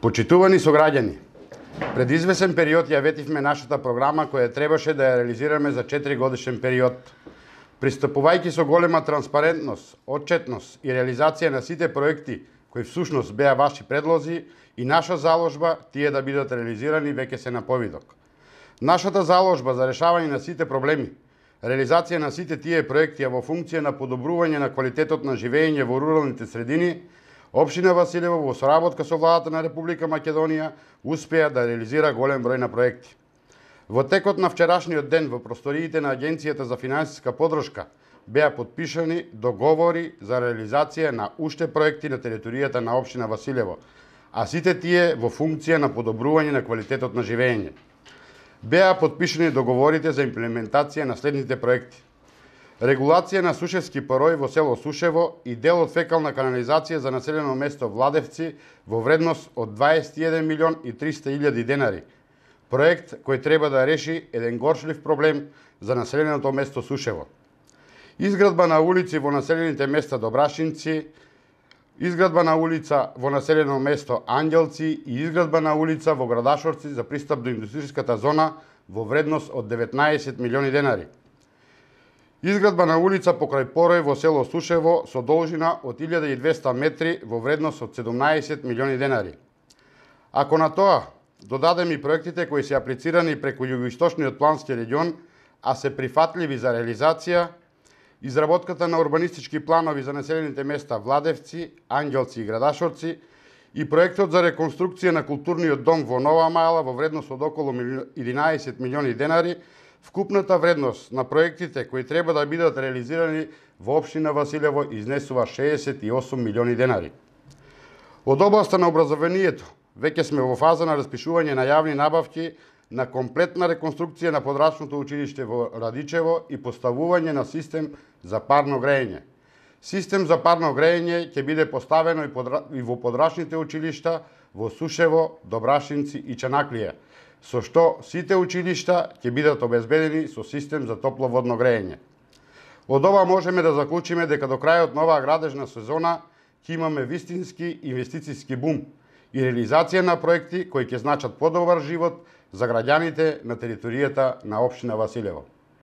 Почитувани сограѓани, пред извесен период ја ветивме нашата програма која требаше да ја реализираме за 4 годишен период. Пристапувајќи со голема транспарентност, отчетност и реализација на сите проекти кои всушност беа ваши предлози и наша заложба тие да бидат реализирани веќе се на повидок. Нашата заложба за решавање на сите проблеми, реализација на сите тие проекти во функција на подобрување на квалитетот на живење во руралните средини Општина Василево во соработка со владата на Република Македонија успеа да реализира голем број на проекти. Во текот на вчерашниот ден во просториите на Агенцијата за финансиска подршка беа подпишани договори за реализација на уште проекти на територијата на општина Василево, а сите тие во функција на подобрување на квалитетот на живење. Беа подпишани договорите за имплементација на следните проекти регулација на сушевски парој во село Сушево и дел од фекална канализација за населено место Владевци во вредност од 21 милион и 300 илјади денари. Проект кој треба да реши еден горшлив проблем за населеното место Сушево. Изградба на улици во населените места Добрашинци, изградба на улица во населено место Ангелци и изградба на улица во Градашорци за пристап до индустријската зона во вредност од 19 милиони денари. Изградба на улица покрај Порој во село Сушево со должина од 1200 метри во вредност од 17 милиони денари. Ако на тоа додадем и проектите кои се аплицирани преку југоисточниот плански регион, а се прифатливи за реализација, изработката на урбанистички планови за населените места Владевци, Ангелци и Градашорци и проектот за реконструкција на културниот дом во Нова Мала во вредност од околу 11 милиони денари, Вкупната вредност на проектите кои треба да бидат реализирани во општина Василево изнесува 68 милиони денари. Од областа на образованието, веќе сме во фаза на распишување на јавни набавки на комплетна реконструкција на подрачното училиште во Радичево и поставување на систем за парно грејење. Систем за парно грејење ќе биде поставено и, подра... и во подрачните училишта во Сушево, Добрашинци и Чанаклија, со што сите училишта ќе бидат обезбедени со систем за топловодно грејење. Од ова можеме да заклучиме дека до крајот на оваа градежна сезона ќе имаме вистински инвестицијски бум и реализација на проекти кои ќе значат подобар живот за граѓаните на територијата на општина Василево.